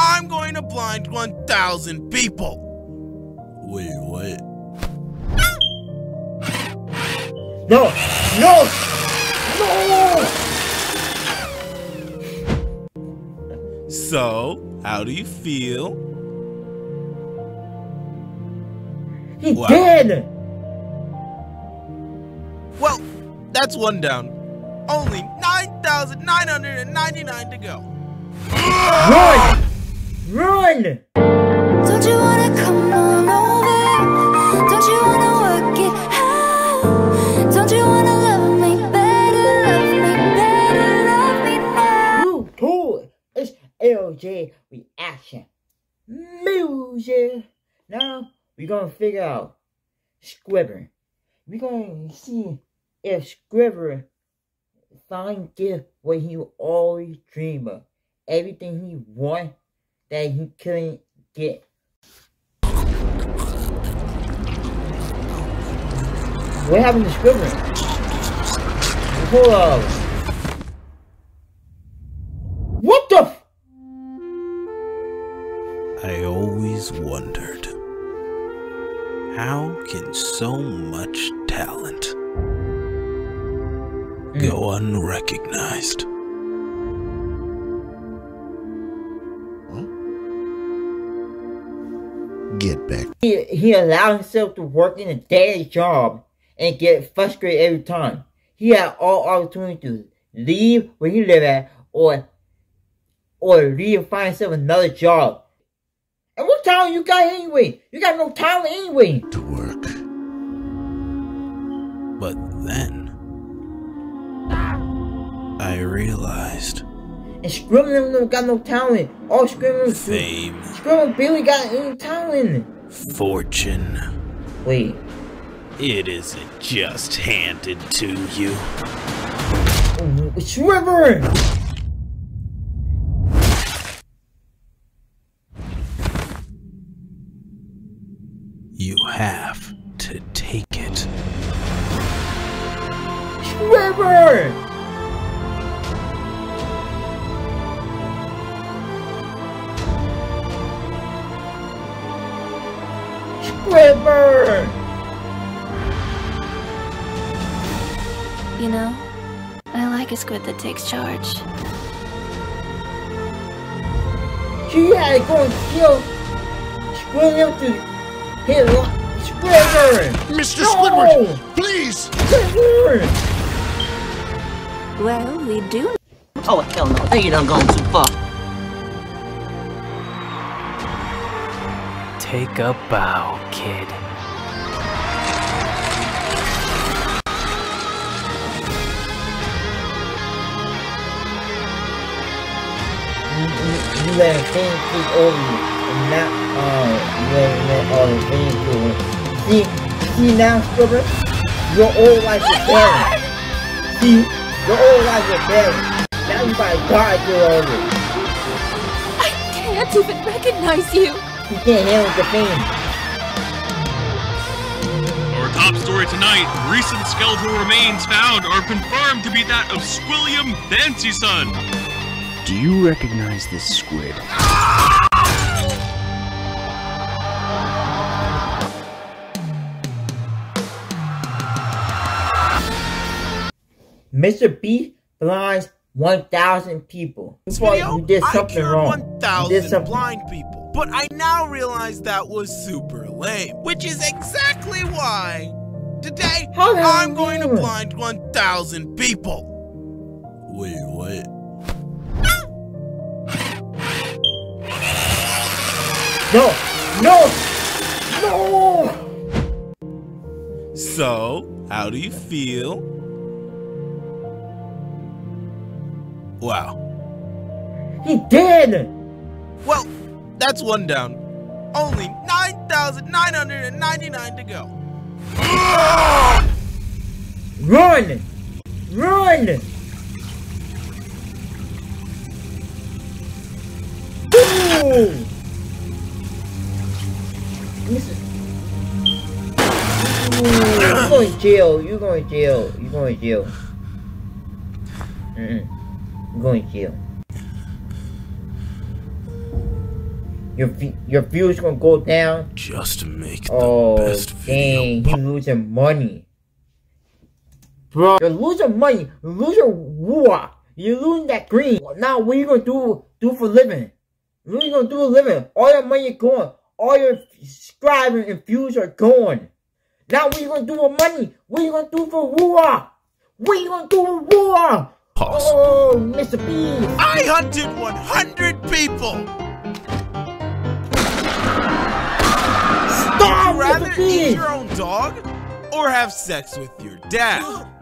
I'm going to blind 1,000 people. Wait, what? No! No! No! So, how do you feel? He Wow. dead! Well, that's one down. Only 9,999 to go. Run! Run! Don't you wanna come on over? Don't you wanna work it out? Don't you wanna love me better, love me better, love me now? You! It's LJ reaction. Music! Now we're gonna figure out Scribber. We're gonna see if Scribber finally get what he always dreamed of. Everything he want that he couldn't get. What happened to Scribber? Hold. What the f- I always wondered how can so much talent hmm. go unrecognized? Back. he, he allowed himself to work in a day job and get frustrated every time. He had all opportunity to leave where he lived at or or leave and find himself another job. And what talent you got anyway? You got no talent anyway. to work. But then I realized And Scribbler never got no talent. All Scribbler fame, Scribbler barely got any talent. Fortune, Wait, it isn't just handed to you. Scribbler! You have to take it. Scribbler! Squid that takes charge. She had to go and kill Squidward to hit lo- Squidward! Mr. No! Squidward, please! Squidward! Well, we do Oh, hell no. Now you done gone too far. Take a bow, kid. You, you let a thing take over you, and not, uh, you let, let all the things take over. See, see now, Squidward? Your old life is better. See, your old life is better. Now you gotta die to all of. I can't even recognize you. You can't handle the fame. Our top story tonight recent skeletal remains found are confirmed to be that of Squilliam Fancyson. Do you recognize this squid? Mr. Beast blinds 1,000 people. This Before video, you did I something cured wrong. You did 1,000 blind people. But I now realize that was super lame, which is exactly why today How the hell I'm going to blind 1,000 people. Wait, what? No! No! No! So, how do you feel? Wow. He did! Well, that's one down. Only 9,999 to go. Run! Run! Boom! To jail. You going to jail. You going to jail. Mm-mm. You going to jail. Your your views gonna go down. Just to make the Oh, best dang, video. you losing money. Bro, you're losing money. You're losing what? You're losing that green. Now, what you gonna do do for a living? What you gonna do for a living? All your money gone. All your subscribers and views are gone. Now, what you gonna do with money? What you gonna do for war? What you gonna do with war? Pause. Oh, Mr. Beast. I hunted 100 people. Stop, Would you rather Mr. eat your own dog or have sex with your dad?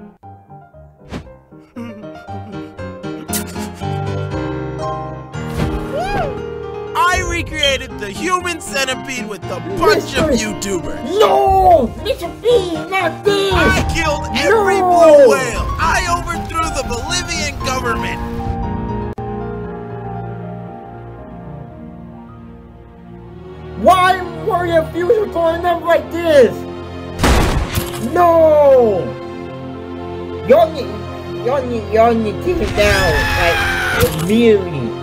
recreated the human centipede with a bunch of YouTubers. No, Mr. Beast, not this. I killed every No! blue whale. I overthrew the Bolivian government. Why were your views going up like this? No! Y'all need, y'all need, y'all need to take it down, like, immediately.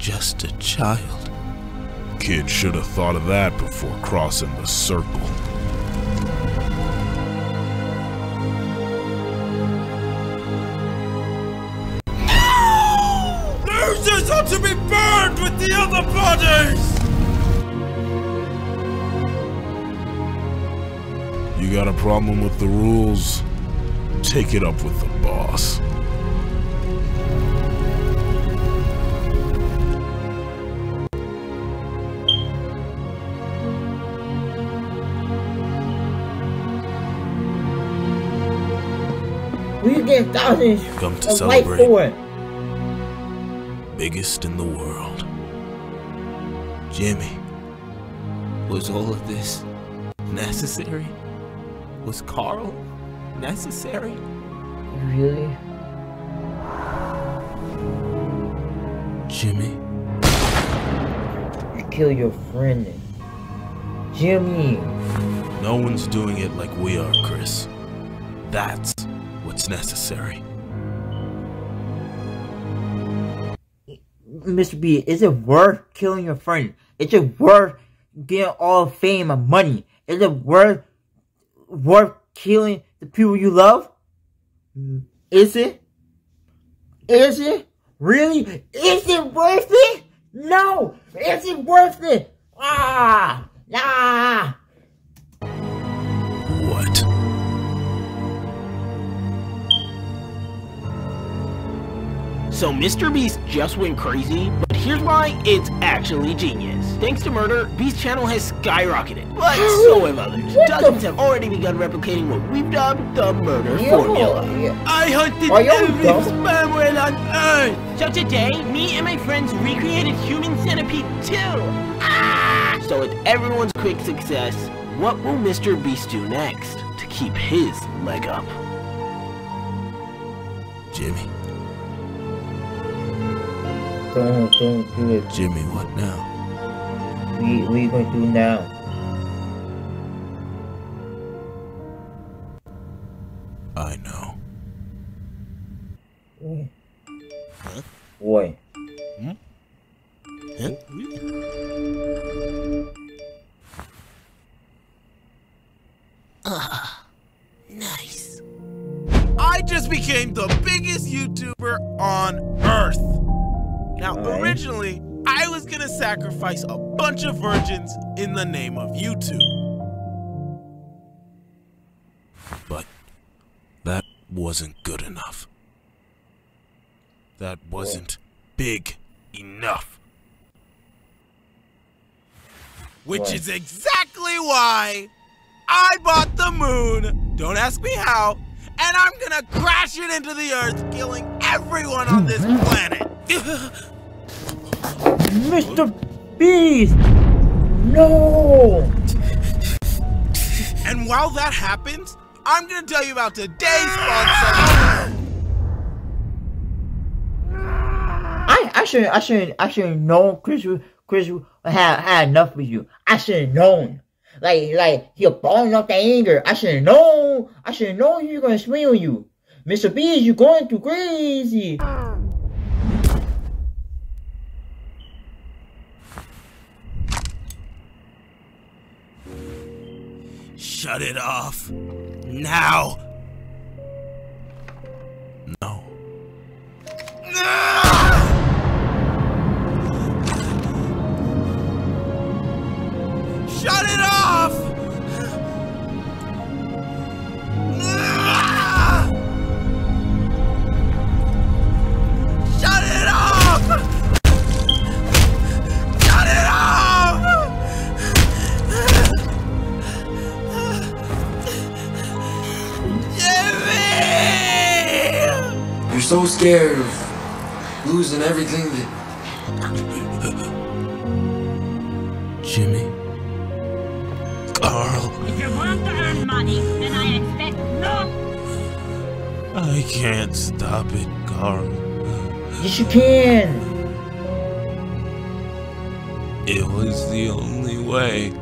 Just a child. Kid should have thought of that before crossing the circle. Losers ought to be burned with the other bodies! You got a problem with the rules? Take it up with the boss. We get thousands Come to of light celebrate. for it. Biggest in the world. Jimmy, was all of this necessary? Was Karl necessary? Really? Jimmy, You kill your friend. Jimmy. no one's doing it like we are, Chris. That's what's necessary. Mr. B, is it worth killing your friend? Is it worth getting all fame and money? Is it worth worth killing the people you love? Is it? Is it? Really? Is it worth it? No! Is it worth it? Ah! Ah! So Mr. Beast just went crazy, but here's why it's actually genius. Thanks to Murder, Beast's channel has skyrocketed, but so have others. What Dozens have already begun replicating what we've dubbed the Murder Yo, Formula. yeah. I hunted every y'all dumb? spam whale on Earth! So today, me and my friends recreated Human Centipede 2! Ah! So with everyone's quick success, what will Mr. Beast do next to keep his leg up? Jimmy, Don't, don't do it. Jimmy, what now? We, what you gonna do now? I know. Boy. Hmm? Ah, nice. I just became the biggest YouTuber on Earth. Now, Alright. originally, I was gonna sacrifice a bunch of virgins in the name of YouTube. But that wasn't good enough. That wasn't big enough. Which What? is exactly why I bought the moon. Don't ask me how. And I'm gonna crash it into the earth, killing everyone on this hmm. planet. Mr. Beast! No! and while that happens, I'm gonna tell you about today's sponsor. I I should I should I should have known Chris Chris had had enough with you. I should have known. like like you're balling off the anger. I should have known. I should have known you were gonna swing on you, Mr. Beast. You're going too crazy. Shut it off. Now. So scared of losing everything that. Jimmy. Karl. If you want to earn money, then I expect no. I can't stop it, Karl. Yes, you can. It was the only way.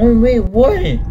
Only way what?